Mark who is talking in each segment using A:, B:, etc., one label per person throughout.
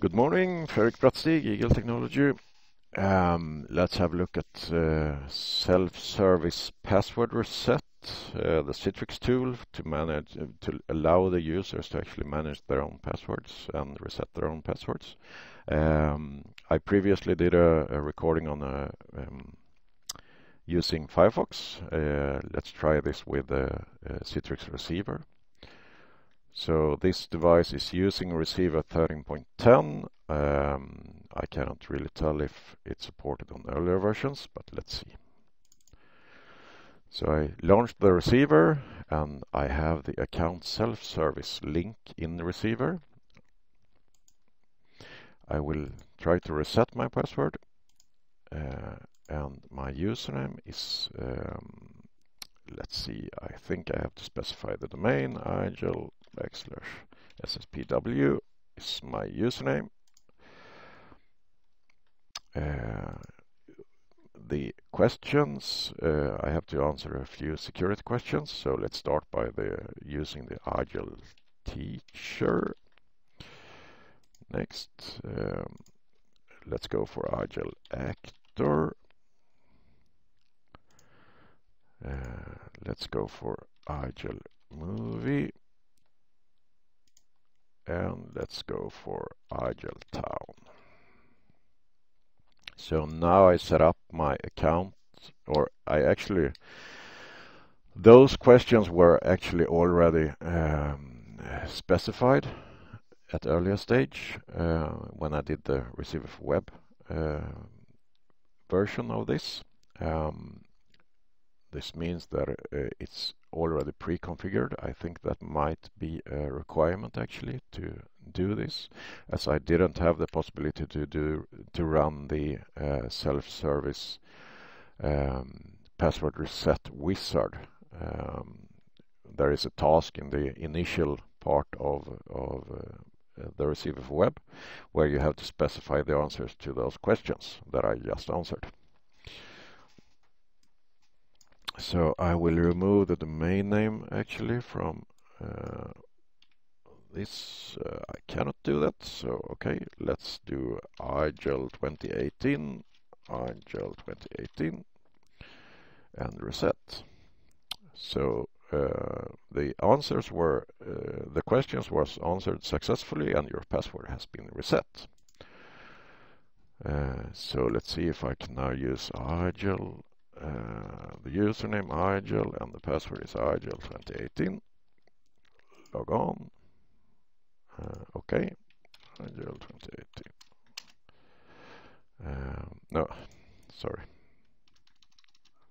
A: Good morning, Fredrik Brattstig, IGEL Technology. Um, let's have a look at uh, self-service password reset, uh, the Citrix tool to manage uh, to allow the users to actually manage their own passwords and reset their own passwords. Um, I previously did a, recording on um, using Firefox. Let's try this with the Citrix receiver. So this device is using receiver 13.10. Um, I cannot really tell if it's supported on earlier versions, but let's see. So I launched the receiver and I have the account self-service link in the receiver. I will try to reset my password uh, and my username is um, let's see I think I have to specify the domain igel backslash sspw is my username. Uh, the questions, uh, I have to answer a few security questions. So let's start by the using the IGEL teacher. Next, um, let's go for IGEL actor. Uh, let's go for IGEL movie and let's go for IGEL Town. So now I set up my account or I actually those questions were actually already um, specified at earlier stage uh, when I did the receiver for web uh, version of this. Um, this means that uh, it's already pre-configured. I think that might be a requirement actually to do this as I didn't have the possibility to do to run the uh, self-service um, password reset wizard. Um, there is a task in the initial part of, of uh, the receiver for web where you have to specify the answers to those questions that I just answered. So I will remove the domain name actually from uh, this. Uh, I cannot do that. So okay, let's do IGEL 2018, IGEL 2018, and reset. So uh, the answers were, uh, the questions was answered successfully and your password has been reset. Uh, so let's see if I can now use IGEL uh, the username Igel and the password is Igel2018. Log on. Uh, okay. Igel2018. Um, no, sorry.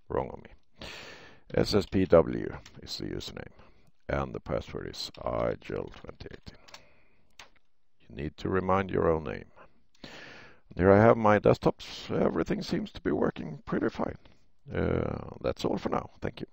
A: Wrong on me. SSPW is the username and the password is Igel2018. You need to remind your own name. here I have my desktops. Everything seems to be working pretty fine. Uh, that's all for now. Thank you.